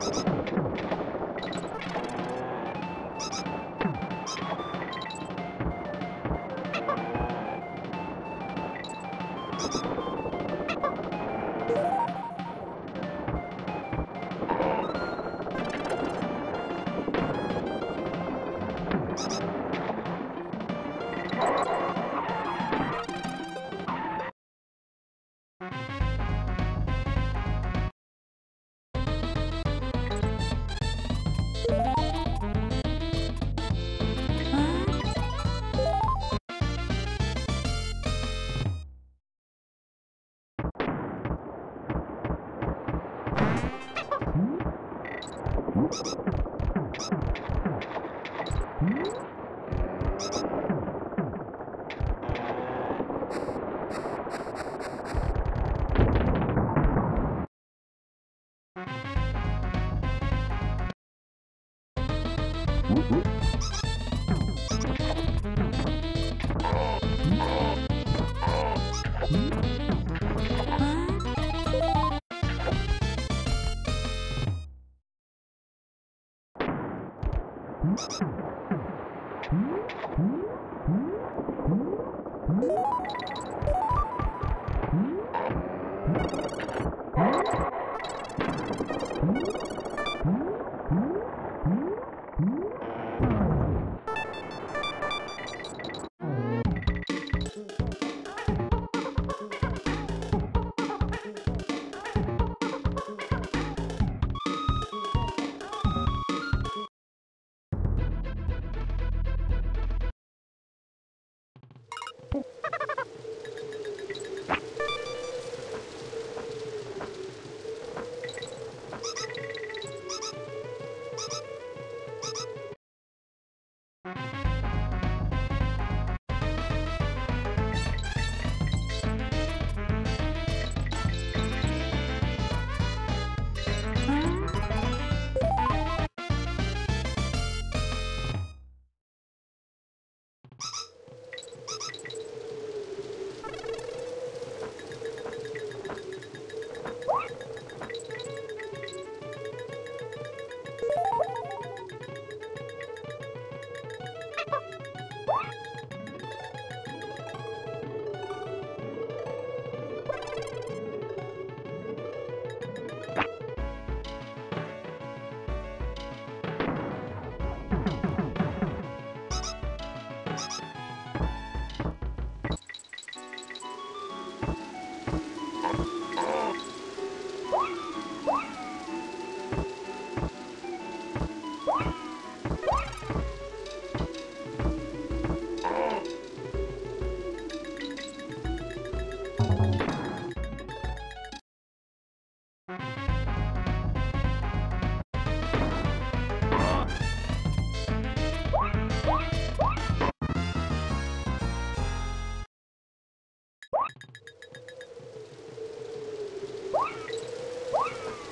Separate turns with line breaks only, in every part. そうか。What?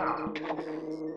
out.